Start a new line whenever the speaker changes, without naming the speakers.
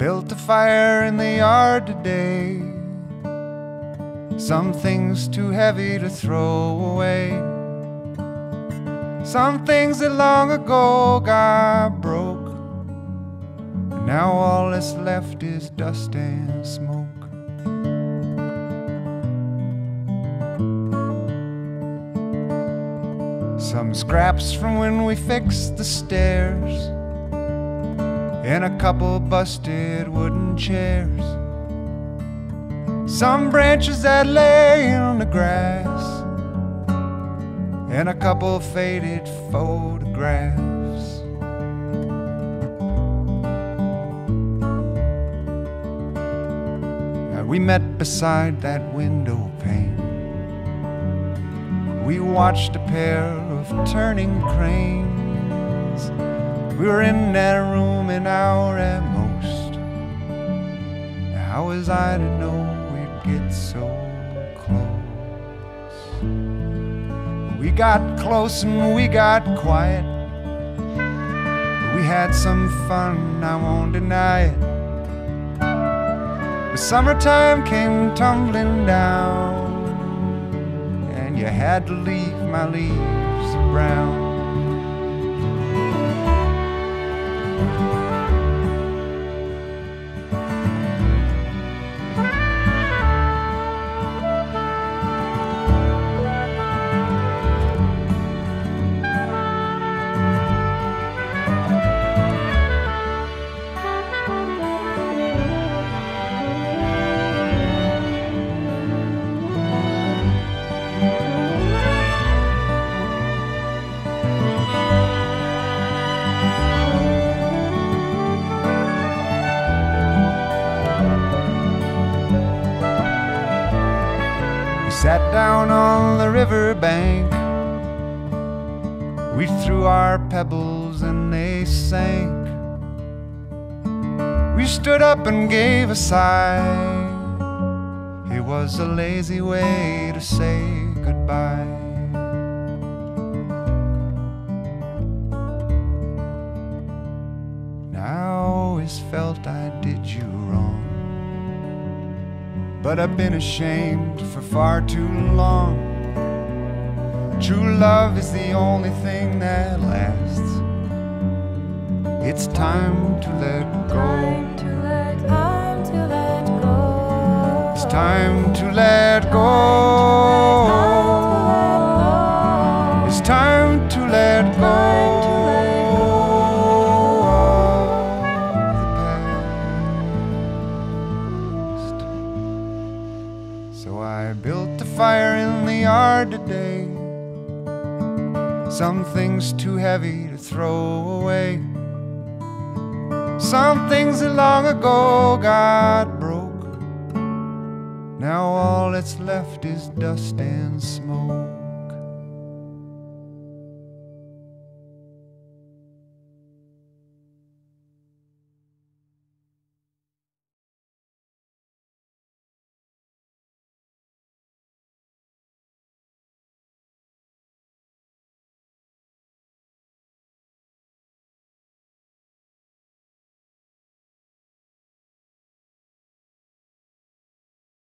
built a fire in the yard today. Some things too heavy to throw away. Some things that long ago got broke. Now all that's left is dust and smoke. Some scraps from when we fixed the stairs, and a couple busted wooden chairs. Some branches that lay on the grass, and a couple faded photographs. And we met beside that window pane. We watched a pair of turning cranes. We were in that room an hour at most. How was I to know we'd get so close? We got close and we got quiet. We had some fun, I won't deny it. The summertime came tumbling down and you had to leave my leaves brown. We sat down on the river bank. We threw our pebbles and they sank. We stood up and gave a sigh. It was a lazy way to say goodbye. And I always felt I did you wrong. But I've been ashamed for far too long. True love is the only thing that lasts. It's time to let go.
Time to let, time to let go.
It's time to let go. It's time to let go. So I built a fire in the yard today. Some things too heavy to throw away. Some things that long ago got broke. Now all that's left is dust and smoke.